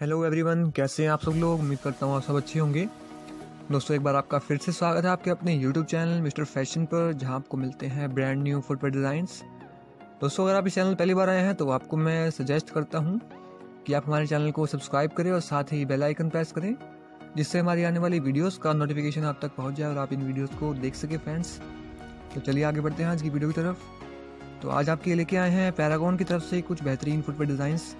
Hello everyone कैसे हैं आप सब लोग? उम्मीद करता हूँ आप सब अच्छे होंगे। दोस्तों, एक बार आपका फिर से स्वागत है आपके अपने यूट्यूब चैनल मिस्टर फ़ैशन पर, जहाँ आपको मिलते हैं ब्रांड न्यू फुटवेयर डिज़ाइंस दोस्तों, अगर आप इस चैनल पहली बार आए हैं तो आपको मैं सजेस्ट करता हूँ कि आप हमारे चैनल को सब्सक्राइब करें और साथ ही बेल आइकन प्रेस करें, जिससे हमारी आने वाली वीडियोस का नोटिफिकेशन आप तक पहुँच जाए और आप इन वीडियोस को देख सके फ्रेंड्स तो चलिए आगे बढ़ते हैं आज की वीडियो की तरफ़। तो आज आपके लेके आए हैं पैरागॉन की तरफ़ से कुछ बेहतरीन फुटवेयर डिज़ाइंस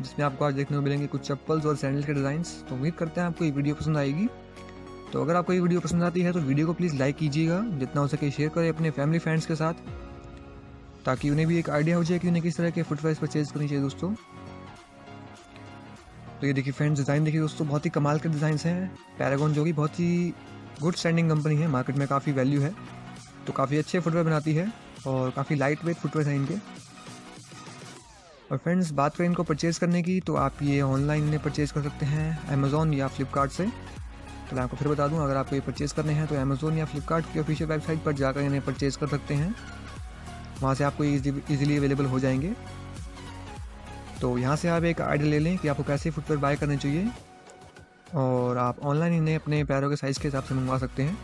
जिसमें आपको आज देखने को मिलेंगे कुछ चप्पल्स और सैंडल के डिज़ाइंस। तो उम्मीद करते हैं आपको ये वीडियो पसंद आएगी। तो अगर आपको ये वीडियो पसंद आती है तो वीडियो को प्लीज़ लाइक कीजिएगा। जितना हो सके शेयर करें अपने फैमिली फ्रेंड्स के साथ, ताकि उन्हें भी एक आइडिया हो जाए कि उन्हें किस तरह के फुटवेयर परचेज करनी चाहिए दोस्तों। तो ये देखिए फ्रेंड्स डिज़ाइन देखिए दोस्तों, बहुत ही कमाल के डिज़ाइन हैं। पैरागॉन जो कि बहुत ही गुड स्टैंडिंग कंपनी है मार्केट में काफ़ी वैल्यू है। तो काफ़ी अच्छे फुटवेयर बनाती है और काफ़ी लाइट वेट फुटवेयर हैं इनके। और फ्रेंड्स बात करें इनको परचेज़ करने की तो आप ये ऑनलाइन इन्हें परचेज़ कर सकते हैं अमेज़ोन या फ्लिपकार्ट से। तो मैं आपको फिर बता दूँ, अगर आपको ये परचेज़ करने हैं तो अमेज़ोन या फ्लिपकार्ट की ऑफिशियल वेबसाइट पर जाकर इन्हें परचेज़ कर सकते हैं। वहाँ से आपको ईजिली अवेलेबल हो जाएँगे। तो यहाँ से आप एक आइडिया ले लें कि आपको कैसे फुटवेयर बाय करने चाहिए। और आप ऑनलाइन इन्हें अपने पैरों के साइज़ के हिसाब से मंगवा सकते हैं।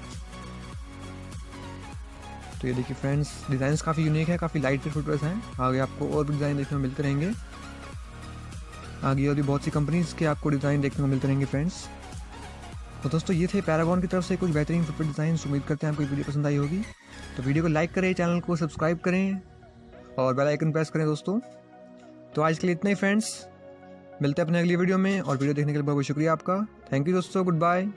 तो ये देखिए फ्रेंड्स डिज़ाइन काफ़ी यूनिक है, काफ़ी लाइट वेट फुटवेयर हैं। आगे आपको और भी डिज़ाइन देखने को मिलते रहेंगे। आगे और भी बहुत सी कंपनीज़ के आपको डिज़ाइन देखने को मिलते रहेंगे फ्रेंड्स तो दोस्तों, ये थे पैरागॉन की तरफ़ से कुछ बेहतरीन फुटवेयर डिज़ाइन उम्मीद करते हैं आपको वीडियो पसंद आई होगी। तो वीडियो को लाइक करें चैनल को सब्सक्राइब करें और बेल आइकन प्रेस करें दोस्तों। तो आज के लिए इतना ही फ्रेंड्स मिलते हैं अपने अगली वीडियो में और वीडियो देखने के लिए बहुत बहुत शुक्रिया आपका। थैंक यू दोस्तों गुड बाय